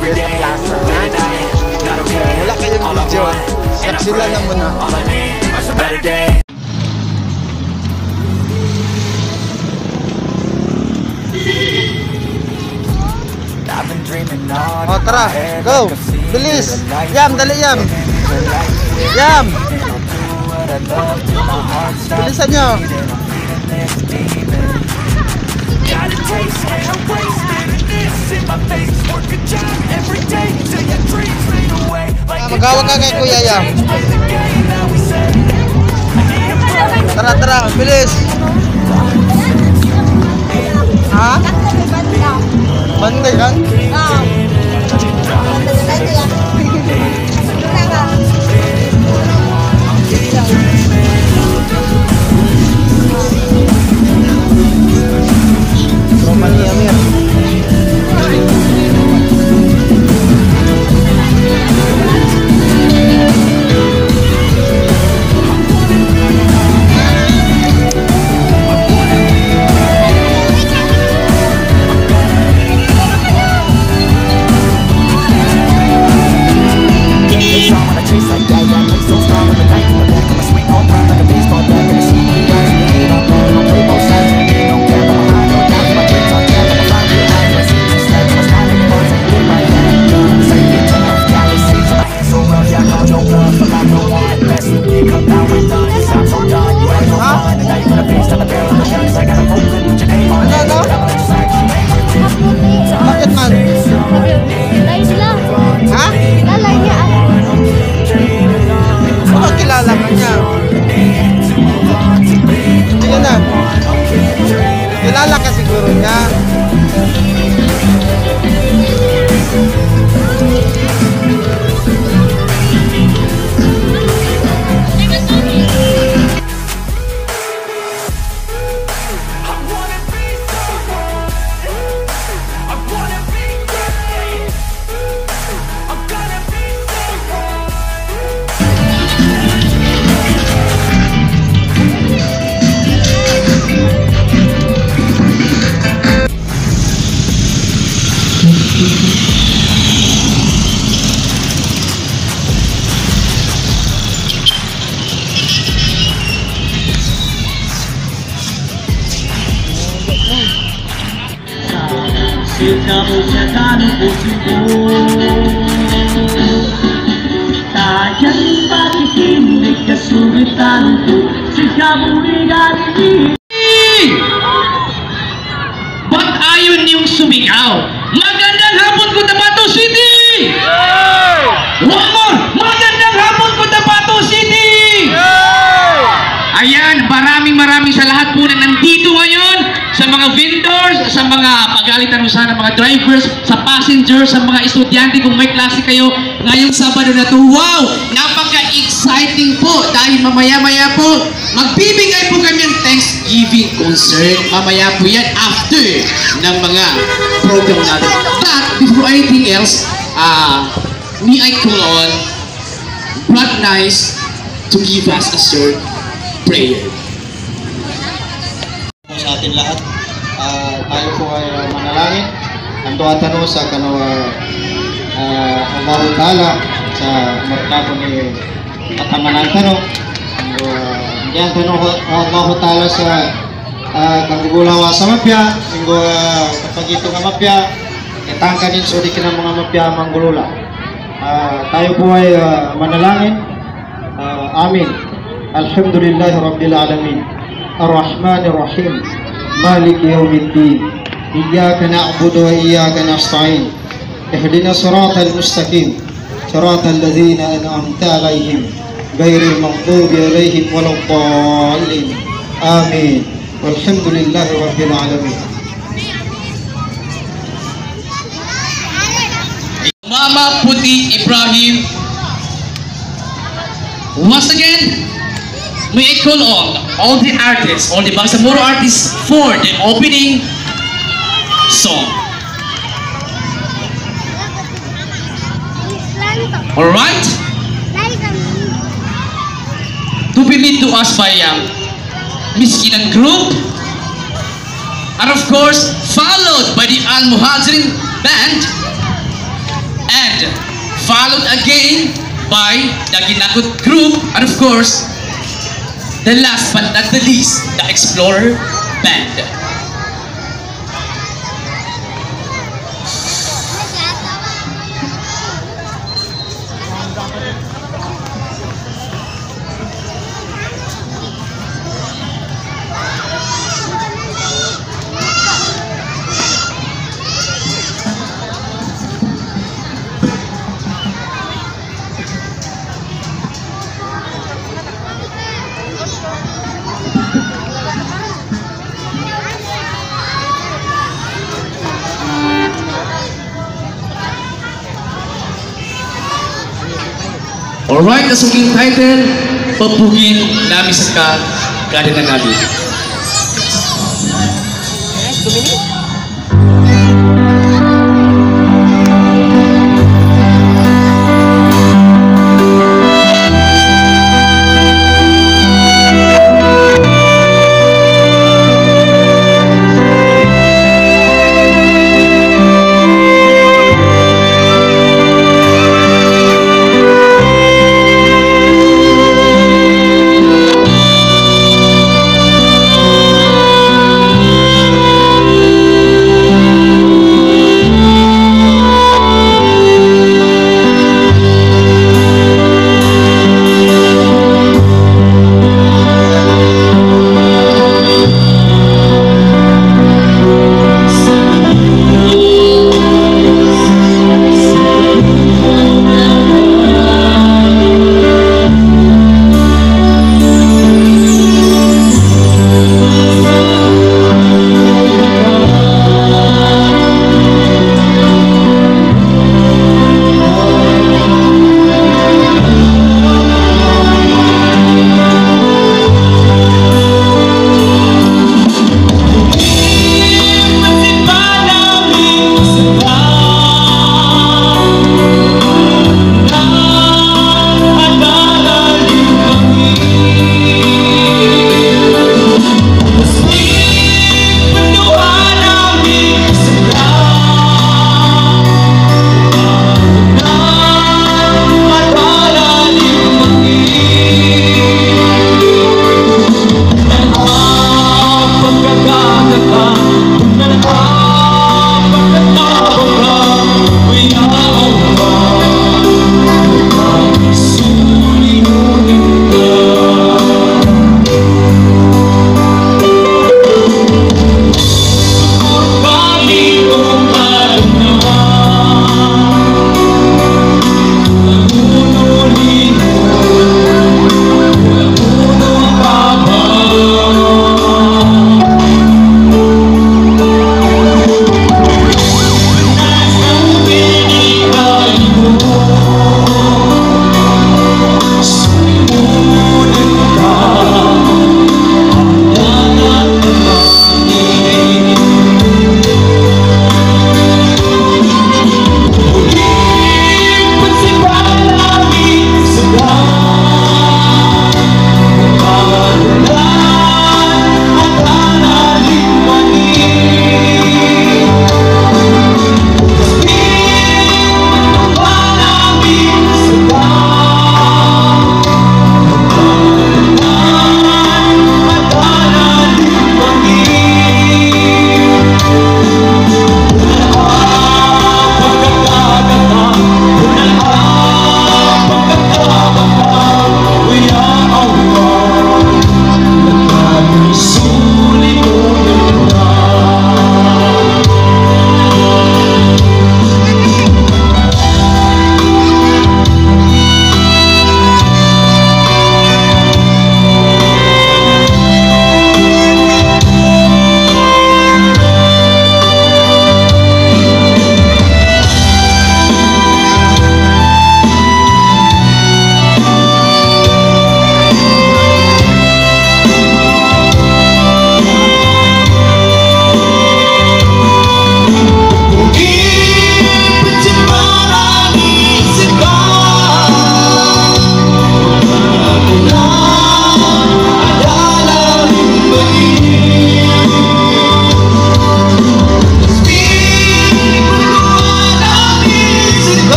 every day, late night, not okay. Wala kayong All I video. want, and I Sila pray, lang muna. all I need is a better day. I've been dreaming all O, tara. night, Go. I can see Bilis. the light Yam, dali yam. the light will Yam. And I'll do what I love till my heart stops Bilisan nyo. beating. I'm feeling this deep in. Got a taste and I'm wasting this in my face. Work a job every day till your dreams fade away. Like Ah, Mag-awak ka kay Kuya Yam. Play the game that we say. Tara, tara. Bilis. Ha? Bantay kan? Romani Ba't ayaw niyong sumigaw? Magandang hapon ko Tabato City! One more! Magandang hapon ko Tabato City! Ayan, maraming maraming sa lahat po na nandito ngayon, sa mga vendors, sa mga pagalitan mo sana mga drivers, sa passengers, sa mga estudyante kung may klase kayo ngayong Sabado na to. Wow! Napaka-exciting po dahil mamaya-maya po magbibigay po kami ng Thanksgiving concert. Mamaya po yan after ng mga program natin. But before anything else, ah, may I call on Brad Nice to give us a short prayer. sa atin lahat. Ah, tayo po ay uh, manalangin. Ang tuwa tanong sa kanawa uh, Allah Ta'ala sa markabo ni Katamanan tanong. Ang uh, diyan tanong ko Allah Ta'ala sa uh, kagugulawa sa mapya. Ang uh, kapagito nga mapya. Itangka din so di ka ng mga mapya manggulula. Ah, tayo po ay uh, manalangin. Ah, amin. Alhamdulillah Rabbil Alamin. الرحمن الرحيم مالك يوم الدين إياك نعبد وإياك نستعين اهدنا الصراط المستقيم صراط الذين أنعمت عليهم غير المغضوب عليهم ولا الضالين آمين والحمد لله رب العالمين Mama Puti Ibrahim. Once again, I call on all the artists, all the Bangsamoro artists for the opening song. Alright? To be lead to us by um, Miss Kinan Group. And of course, followed by the Al Muhajirin Band and followed again by the Ginakot Group, and of course, the last but not the least, the Explorer Band. Alright, ang suging title, Papugin namin sa ka, kada na namin.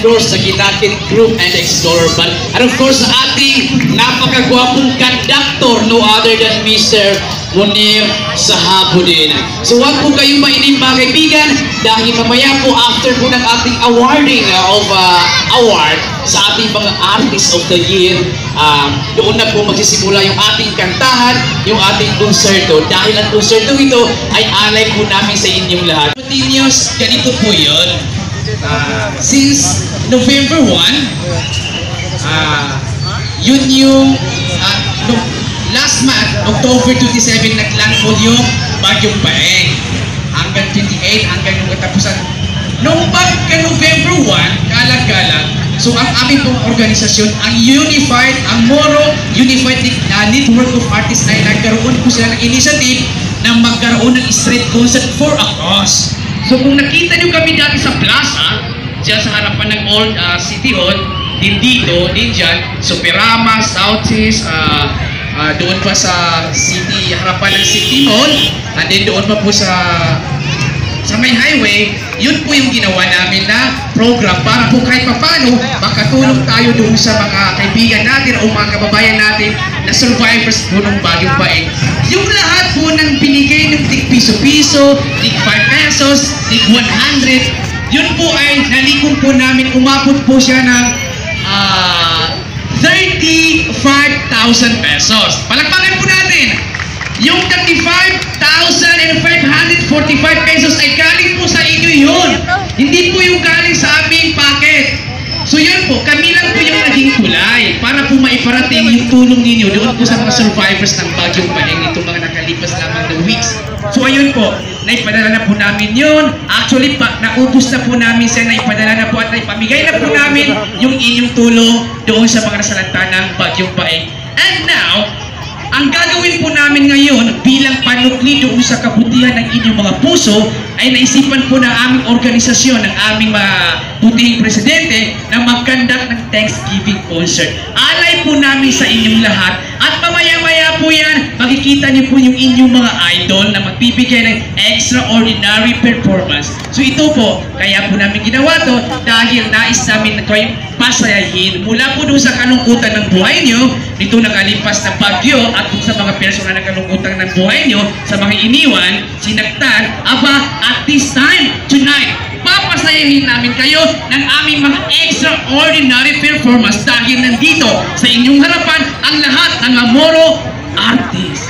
Course, sa Kinakin Group and Explorer Band. And of course, ating napakagwapong conductor, no other than Mr. Munir Sahabudin. So huwag po kayong mainim mga kaibigan dahil mamaya po after po ng ating awarding uh, of uh, award sa ating mga Artist of the Year, um, doon na po magsisimula yung ating kantahan, yung ating konserto. Dahil ang konserto ito ay alay po namin sa inyong lahat. Continuous, ganito po yun. Ah, since November 1, ah, yun yung ah, no- last month, October 27, nagland po yung Bagyong Baeng. Hanggang 28, hanggang yung katapusan. Noong pagka-November 1, kalag-kalag, so ang aming pong organisasyon, ang Unified, ang Moro Unified uh, Network of Artists na nagkaroon po sila ng initiative na magkaroon ng street concert for a cause. So kung nakita nyo kami dati sa plaza, dyan sa harapan ng Old ah, City Hall, din dito, din dyan, Superama, Southeast, ah, ah, doon pa sa city, harapan ng City Hall, and then doon pa po sa sa may highway, yun po yung ginawa namin na program para po kahit papano makatulong tayo doon sa mga kaibigan natin o mga kababayan natin na survivors po ng bagyong baeng. Yung lahat po ng binigay ng tig piso-piso, tig 5 pesos, tig 100, yun po ay nalikon po namin, umabot po siya ng ah 35,000 pesos. Palakpakan po natin! Yung 35,545 pesos ay galing po sa inyo yun. Hindi po yung galing sa aming packet. So yun po, kami lang po yung naging tulay para po maiparating yung tulong ninyo doon po sa mga survivors ng bagyong paeng itong mga nakalipas lamang na weeks. So ayun po, naipadala na po namin yun. Actually, pa, naubos na po namin siya, naipadala na po at naipamigay na po namin yung inyong tulong doon sa mga nasalanta ng bagyong paeng. And now, ang gagawin po namin ngayon bilang panukli doon sa kabutihan ng inyong mga puso ay naisipan po ng aming organisasyon, ng aming mga butihing presidente na mag-conduct ng Thanksgiving concert. Alay po namin sa inyong lahat at mamaya-maya po yan, makikita niyo po yung inyong mga idol na magbibigay ng extraordinary performance. So ito po, kaya po namin ginawa to dahil nais namin na kayo pasayahin mula po doon sa kalungkutan ng buhay nyo, nito nakalipas na bagyo at dun sa mga personal na kalungkutan ng buhay nyo, sa mga iniwan, sinaktan, aba, at this time, tonight, papasayahin namin kayo ng aming mga extraordinary performance dahil nandito sa inyong harapan ang lahat ng Amoro.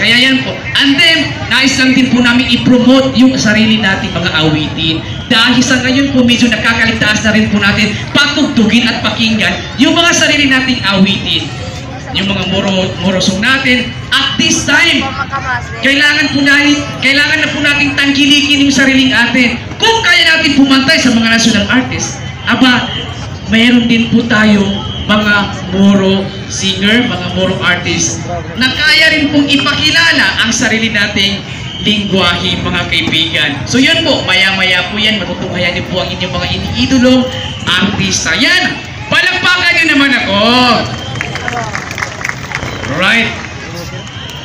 Kaya yan po. And then, nais lang din po namin i-promote yung sarili nating mga awitin. Dahil sa ngayon po, medyo nakakaligtaas na rin po natin patugtugin at pakinggan yung mga sarili nating awitin. Yung mga moro, morosong natin. At this time, kailangan po natin, kailangan na po nating tangkilikin yung sariling atin. Kung kaya natin pumantay sa mga national artists, aba, mayroon din po tayong mga moro singer, mga moro artist na kaya rin pong ipakilala ang sarili nating lingwahe, mga kaibigan. So yun po, maya-maya po yan, matutunghayan niyo po ang inyong mga iniidolong artista. Yan, palakpakan niyo naman ako. Right.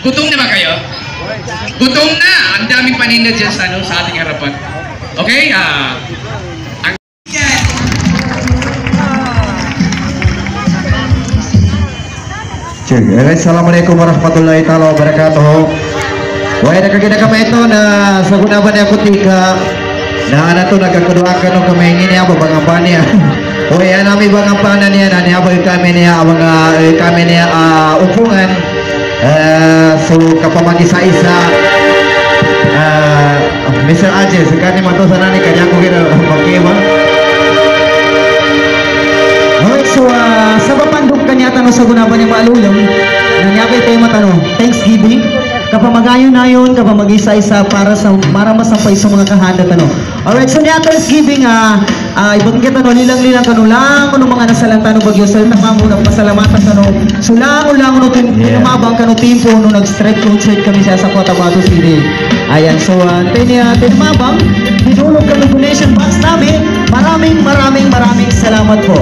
Gutom na ba kayo? Gutom na! Ang daming paninda dyan sa, ano, sa ating harapan. Okay? Ah... ang Assalamualaikum warahmatullahi taala wabarakatuh. Wahai nakakita kami ito na sa gunaban niya kutika na ana to nagkakuduakan no kami ini apa bang apa niya. Wahai nami bang apa na niya na niya boy kami niya mga eh, kami niya ah, upungan. Eh, so kapamagi sa isa ah, Mr. Ajay, sekali mato sana ni kanya ko kira pakiwa. Alright, so uh, sa papandok kanya tanong sa gunaban niya maalulong, nanyakay tayo matanong, Thanksgiving, kapamagayon na yun, kapamag-isa-isa para sa para masampay sa mga kahanda tanong. Alright, so niya Thanksgiving, ah, uh, ibang kita no, nilang-nilang kano lang, ano mga nasalang tanong bagyo, sa nakamunang pasalamatan tanong, so lang, ulang, ano, tim, Yeah. lumabang kano timpo, no, nag-strike concert kami siya sa Cotabato City. Ayan, so, uh, tini, uh, tinumabang, dinulog kami donation box namin, maraming, maraming, maraming salamat po.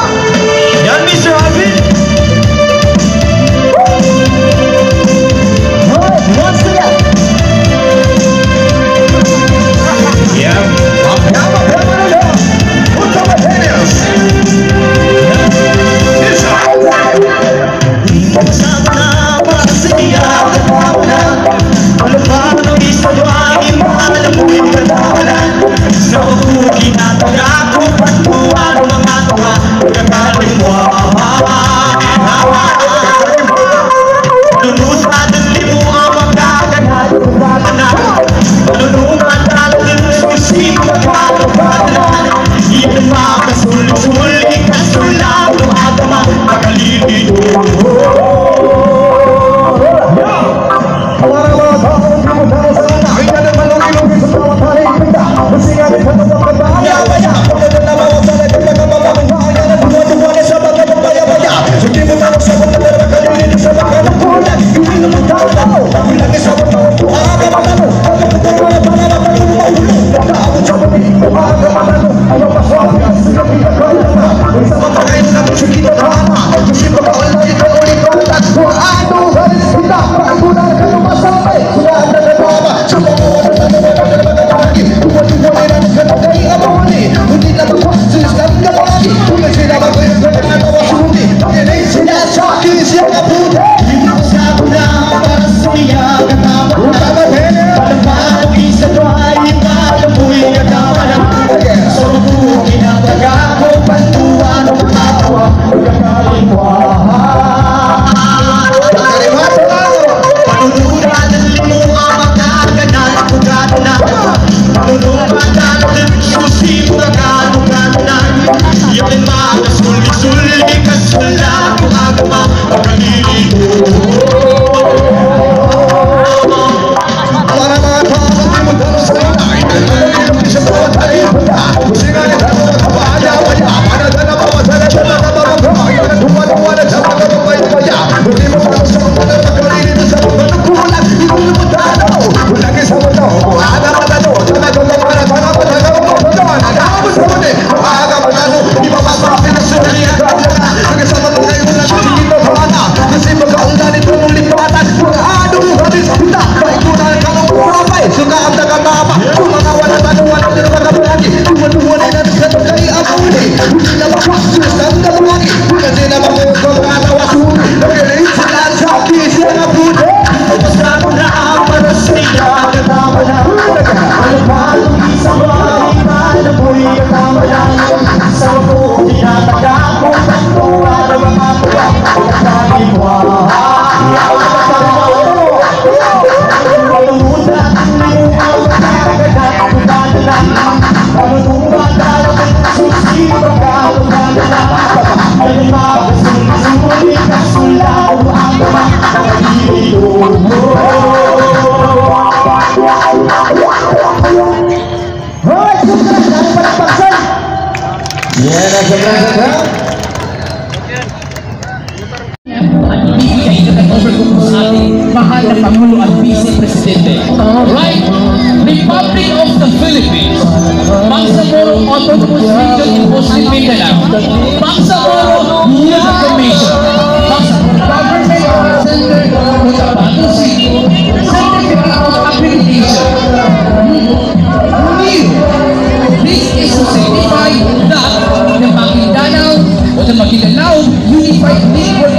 the Maguindanao Unified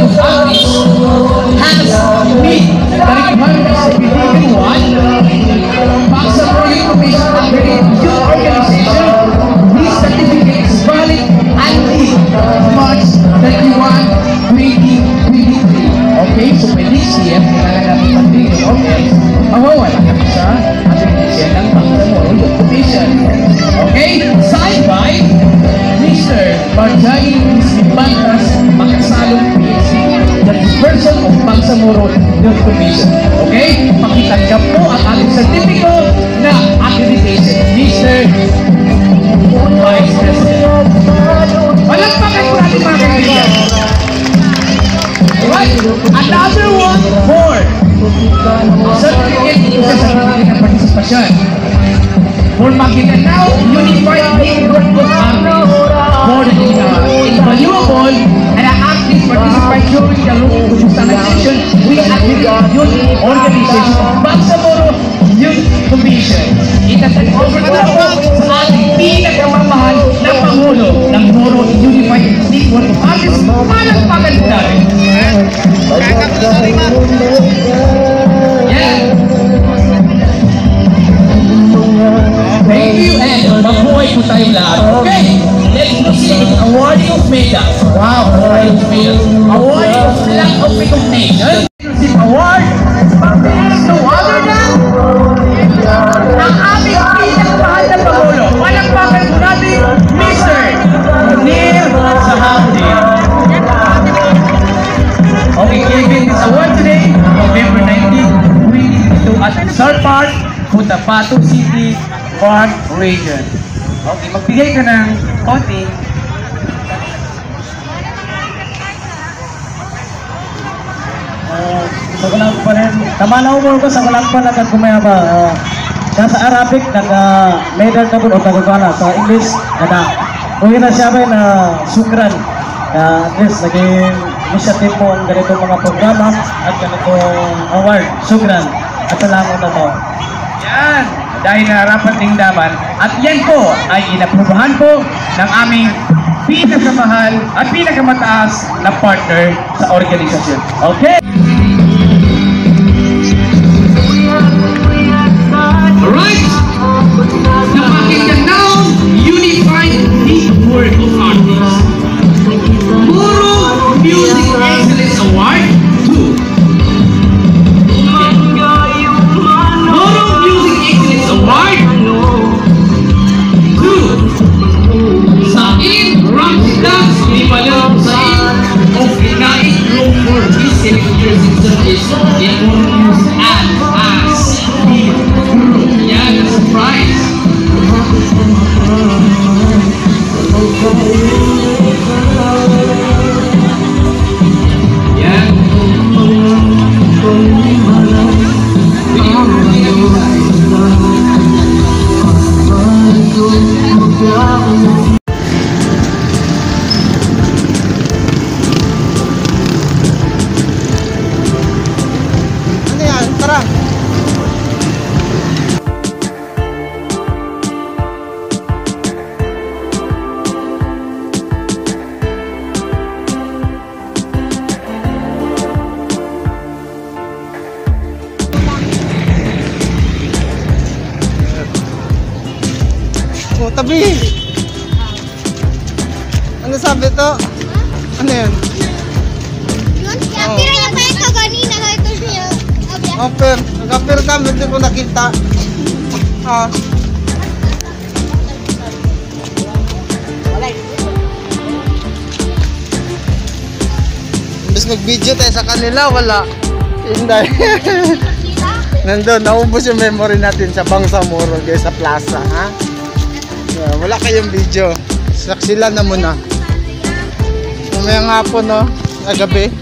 of Office has agreed that it Another one. For certificate sa certificate ng partisipasyon. For Maguindanao Unified Network of Armies for the invaluable and active participation during the local professionalization with active youth organization. Of Bangsamoro Youth Commission. Itatag over ko na po sa ating pinakamamahal na Pangulo ng Moro Unified Network of Armies. Palagpagan po namin. Yeah. Thank you and mabuhay po tayong lahat. Okay, let's proceed awarding of medals. Wow, awarding of medals. Awarding of flag of recognition. Cotabato City, Park Region. Okay, magbigay ka ng konti. sa kulang pa rin. Tama na umur ko sa kulang pa nagkag kumaya ba. Uh, sa Arabic, nag-medal ka po o tagagana. Sa English, naka. Uwi na siya ba na sukran. Uh, at least, naging initiative po ang ganitong mga programa at ganitong award. Sukran. At salamat na to. Dahil narapat ding daman. At yan po ay inaprubahan po ng aming pinakamahal at pinakamataas na partner sa organisasyon. Okay? Alright! Napakinggan Unified Network of specific jurisdictions in more use and Ano sabi to? Ano yan? Yun, kaya niya pa ito kanina na ito siya. Offer. Nag-offer ka, hindi ko nakita. Ah. Imbes mag-video tayo sa kanila, wala. Hindi. Nandun, naubos yung memory natin sa Bangsamoro, guys, sa plaza, ha? Yeah, wala kayong video. Saksila na muna. Mamaya nga po, no? Nagabi.